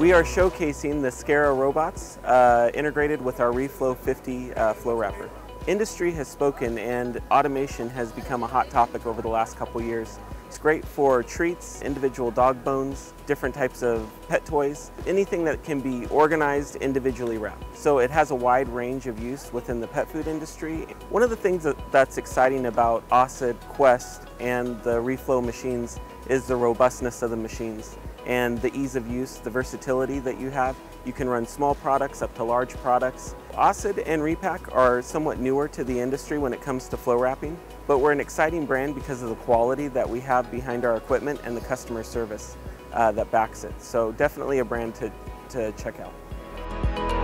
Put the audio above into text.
We are showcasing the Scara robots uh, integrated with our ReeFlow 50 uh, flow wrapper. Industry has spoken and automation has become a hot topic over the last couple years. It's great for treats, individual dog bones, different types of pet toys, anything that can be organized individually wrapped. So it has a wide range of use within the pet food industry. One of the things that, that's exciting about Ossid, Quest, and the ReeFlow machines is the robustness of the machines and the ease of use, the versatility that you have. You can run small products up to large products. Ossid and Reepack are somewhat newer to the industry when it comes to flow wrapping, but we're an exciting brand because of the quality that we have behind our equipment and the customer service uh, that backs it. So definitely a brand to, to check out.